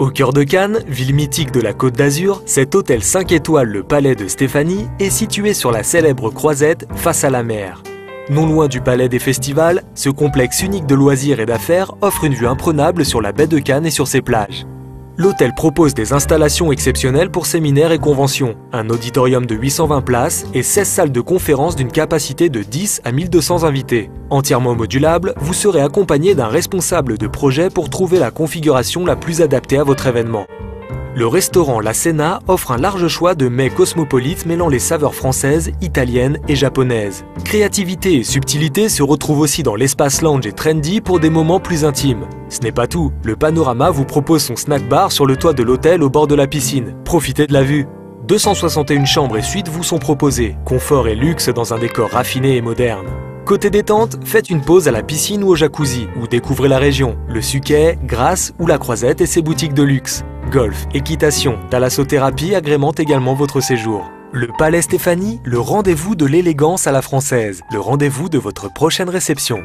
Au cœur de Cannes, ville mythique de la Côte d'Azur, cet hôtel 5 étoiles, le Palais de Stéphanie, est situé sur la célèbre croisette face à la mer. Non loin du Palais des Festivals, ce complexe unique de loisirs et d'affaires offre une vue imprenable sur la baie de Cannes et sur ses plages. L'hôtel propose des installations exceptionnelles pour séminaires et conventions, un auditorium de 820 places et 16 salles de conférences d'une capacité de 10 à 1200 invités. Entièrement modulable, vous serez accompagné d'un responsable de projet pour trouver la configuration la plus adaptée à votre événement. Le restaurant La Sena offre un large choix de mets cosmopolites mêlant les saveurs françaises, italiennes et japonaises. Créativité et subtilité se retrouvent aussi dans l'espace lounge et trendy pour des moments plus intimes. Ce n'est pas tout, le Panorama vous propose son snack bar sur le toit de l'hôtel au bord de la piscine. Profitez de la vue 261 chambres et suites vous sont proposées, confort et luxe dans un décor raffiné et moderne. Côté détente, faites une pause à la piscine ou au jacuzzi, ou découvrez la région, le Suquet, Grasse ou la Croisette et ses boutiques de luxe. Golf, équitation, thalassothérapie agrémentent également votre séjour. Le Palais Stéphanie, le rendez-vous de l'élégance à la française, le rendez-vous de votre prochaine réception.